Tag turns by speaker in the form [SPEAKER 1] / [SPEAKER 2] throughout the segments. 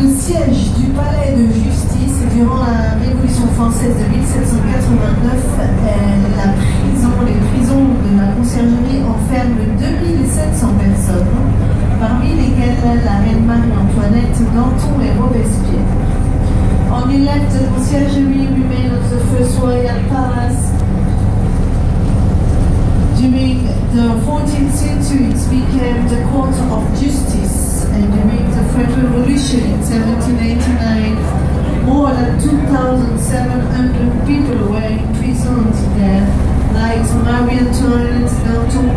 [SPEAKER 1] le siège du palais de justice. Durant la Révolution française de 1789, elle- la prison, les prisons de la conciergerie enferment 2700 personnes, parmi lesquelles la reine Marie-Antoinette, Danton et Robespierre. On elect the conciergerie remain of the first royal palace. The 14th century, it became the court of justice, and during the French Revolution in 1789, more than 2,700 people were imprisoned there, like Marie Antoinette, Danton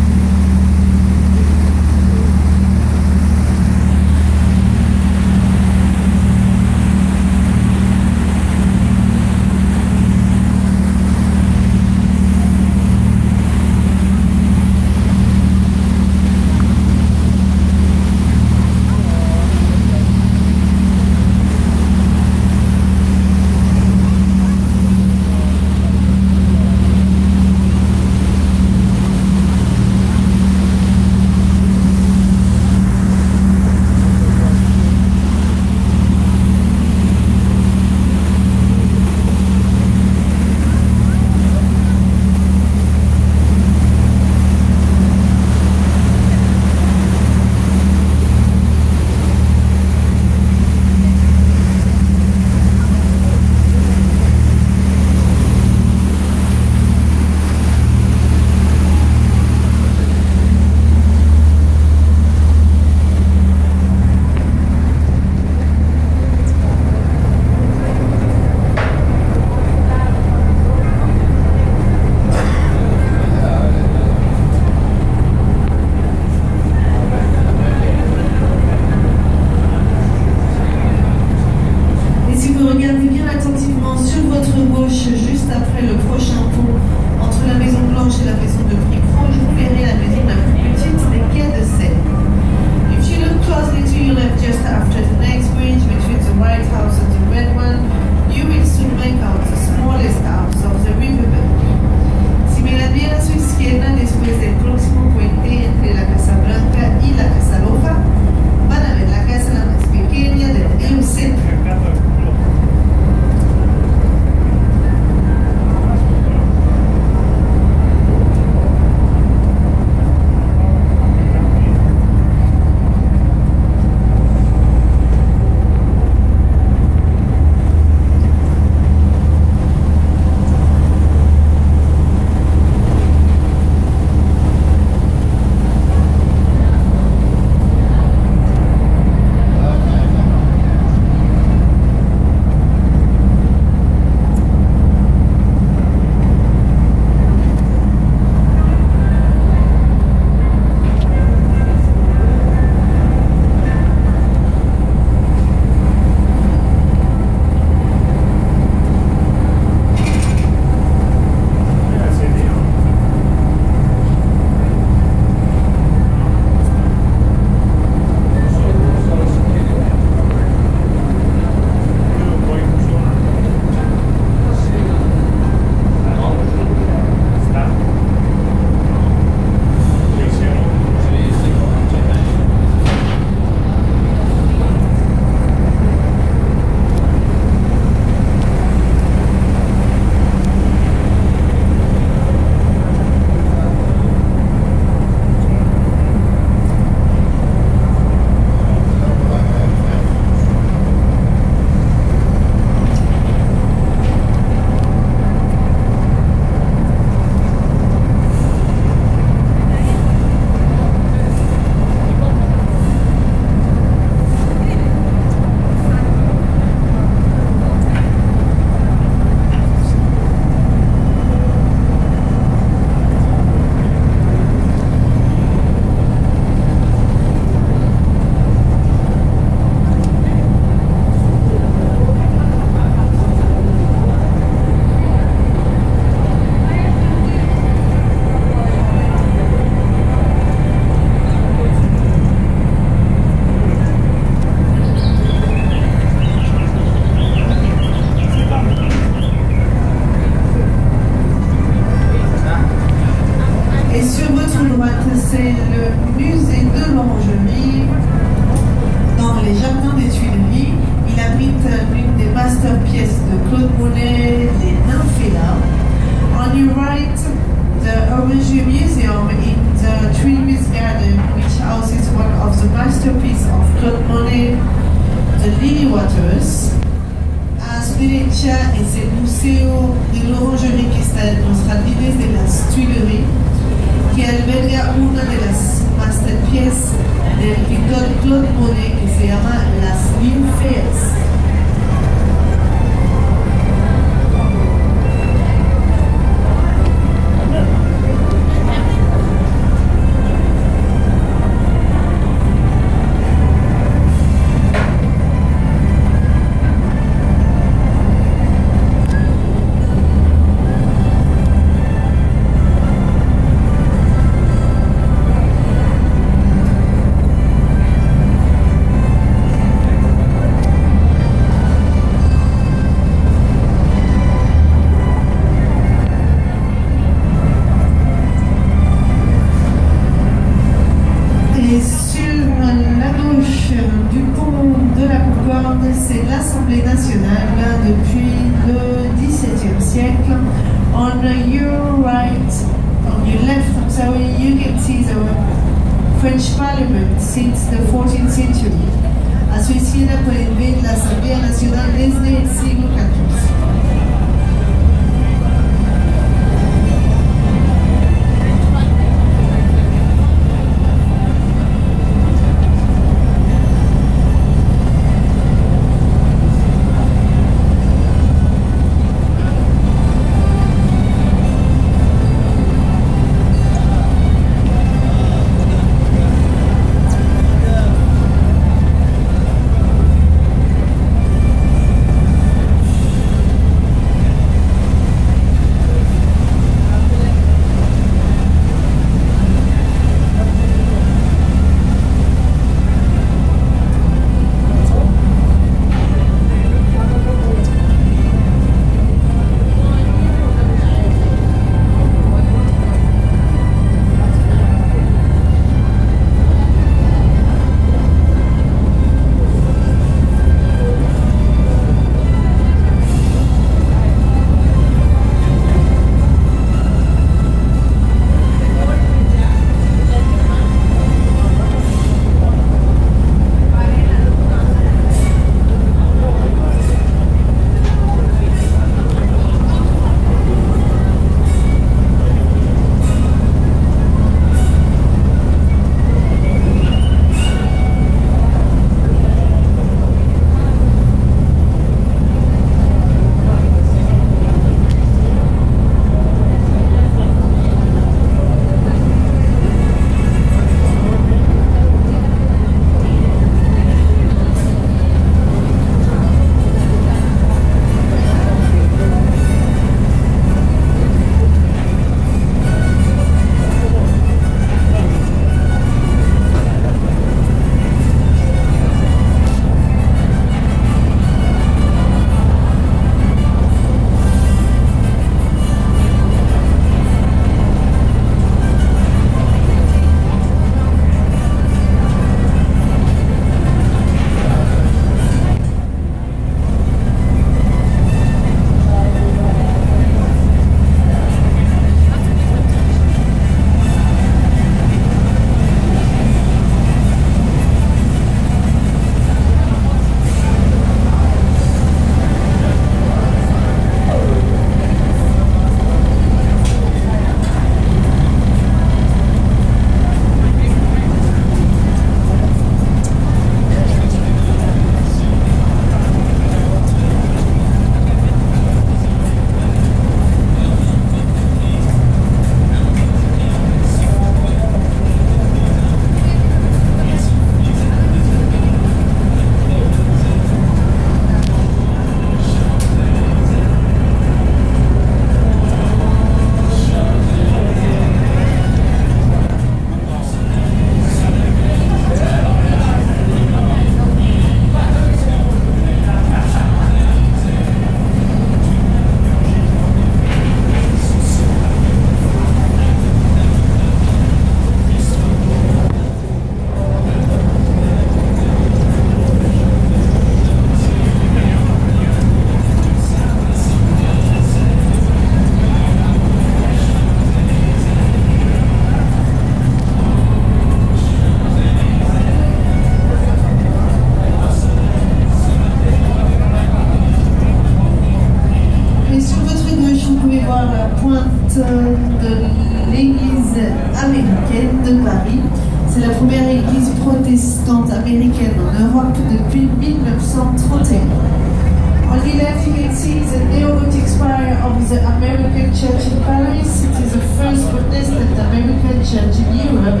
[SPEAKER 1] of the American Church in Paris. It is the first Protestant American church in Europe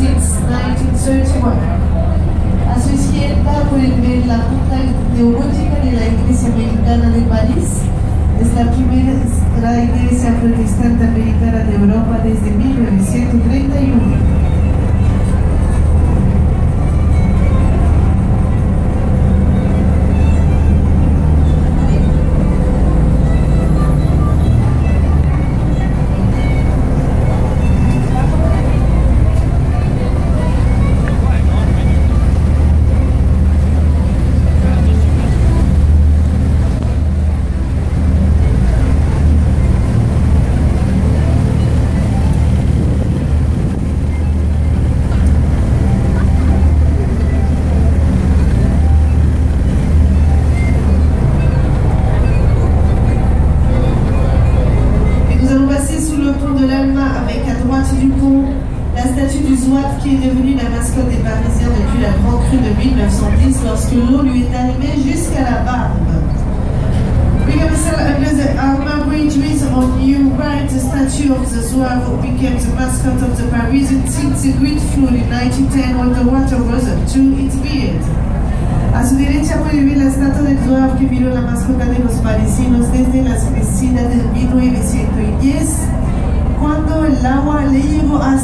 [SPEAKER 1] since 1931. Asociada por el la punta neogótica de la Iglesia Americana de París, es la primera iglesia protestante americana de Europa desde 1931.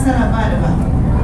[SPEAKER 1] Saravarva.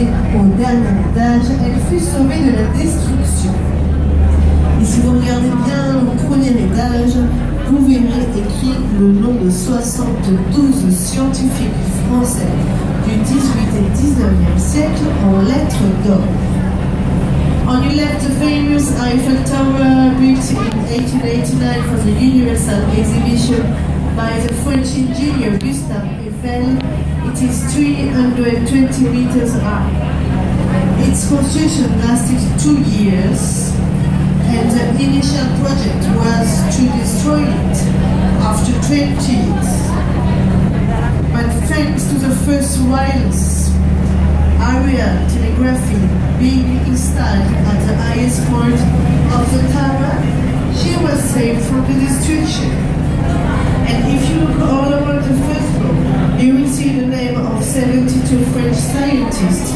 [SPEAKER 1] arrivée au dernier étage, elle fut sauvée de la destruction. Et si vous regardez bien au premier étage, vous verrez écrit le nom de 72 scientifiques français du 18 et 19e siècle en lettres d'or. On you left the famous Eiffel Tower built in 1889 for the Universal Exhibition by the French engineer Gustave Eiffel It is 320 meters high. Its construction lasted two years and the initial project was to destroy it after 20 years. But thanks to the first wireless area telegraphy being installed at the highest point of the tower, she was saved from the destruction. And if you look all over the first floor, you will see the name of 72 French scientists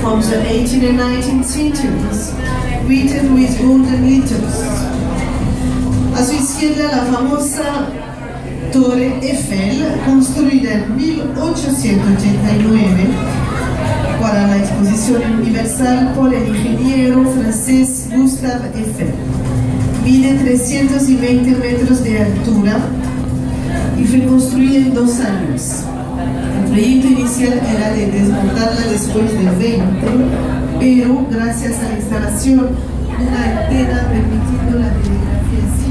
[SPEAKER 1] from the 18th and 19th centuries, written with golden letters. A su izquierda la famosa Torre Eiffel, construida en 1889 para la exposición universal por el ingeniero francés Gustave Eiffel. Mide 320 metros de altura y fue construida en dos años. El proyecto inicial era de desmontarla después de 20, pero gracias a la instalación una antena permitiendo la telegrafía